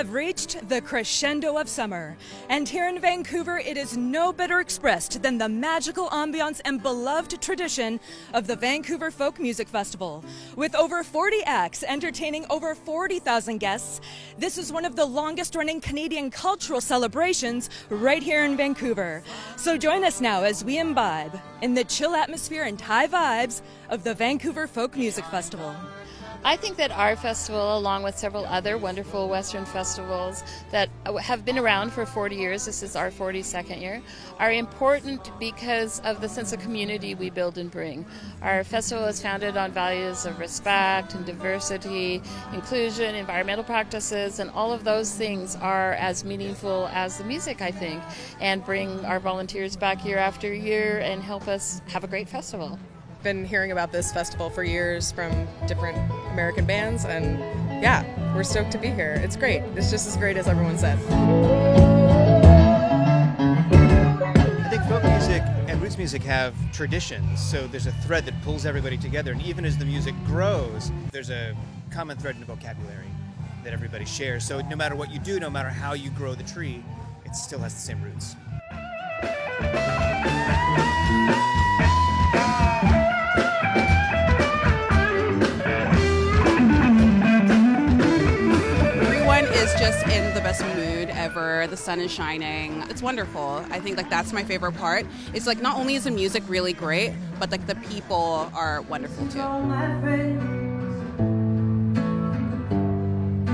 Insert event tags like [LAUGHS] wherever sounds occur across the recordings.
have reached the crescendo of summer. And here in Vancouver, it is no better expressed than the magical ambiance and beloved tradition of the Vancouver Folk Music Festival. With over 40 acts entertaining over 40,000 guests, this is one of the longest running Canadian cultural celebrations right here in Vancouver. So join us now as we imbibe in the chill atmosphere and high vibes of the Vancouver Folk Music Festival. I think that our festival, along with several other wonderful Western festivals that have been around for 40 years, this is our 42nd year, are important because of the sense of community we build and bring. Our festival is founded on values of respect and diversity, inclusion, environmental practices, and all of those things are as meaningful as the music, I think, and bring our volunteers back year after year and help us have a great festival been hearing about this festival for years from different American bands, and yeah, we're stoked to be here. It's great. It's just as great as everyone said. I think folk music and roots music have traditions, so there's a thread that pulls everybody together, and even as the music grows, there's a common thread in the vocabulary that everybody shares. So no matter what you do, no matter how you grow the tree, it still has the same roots. Just in the best mood ever. The sun is shining. It's wonderful. I think like that's my favorite part. It's like not only is the music really great, but like the people are wonderful too.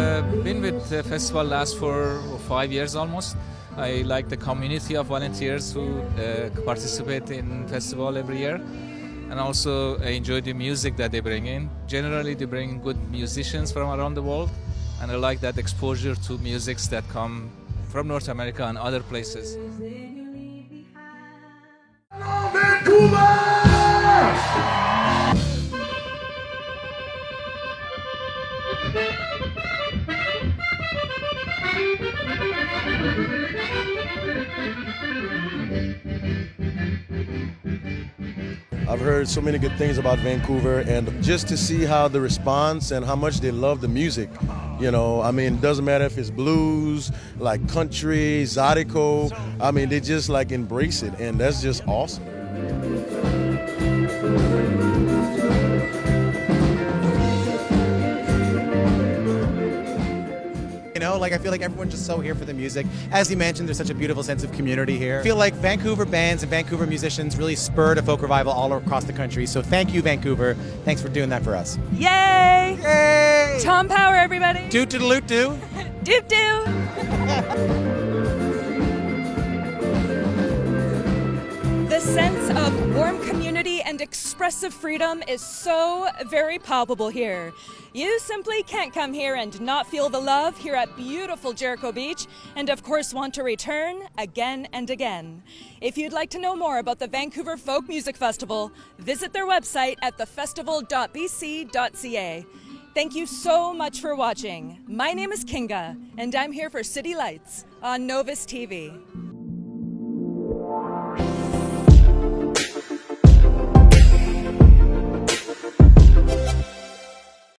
Uh, been with the festival last for five years almost. I like the community of volunteers who uh, participate in festival every year and also I enjoy the music that they bring in. Generally, they bring good musicians from around the world and I like that exposure to musics that come from North America and other places. I've heard so many good things about Vancouver, and just to see how the response and how much they love the music. You know, I mean, it doesn't matter if it's blues, like country, zydeco. I mean, they just like embrace it, and that's just awesome. Know, like I feel like everyone's just so here for the music. As you mentioned, there's such a beautiful sense of community here. I feel like Vancouver bands and Vancouver musicians really spurred a folk revival all across the country. So thank you, Vancouver. Thanks for doing that for us. Yay! Yay! Tom Power, everybody. Doot to loot do. Doot doo. [LAUGHS] [LAUGHS] the sense of warm community and expressive freedom is so very palpable here. You simply can't come here and not feel the love here at beautiful Jericho Beach, and of course want to return again and again. If you'd like to know more about the Vancouver Folk Music Festival, visit their website at thefestival.bc.ca. Thank you so much for watching. My name is Kinga, and I'm here for City Lights on Novus TV.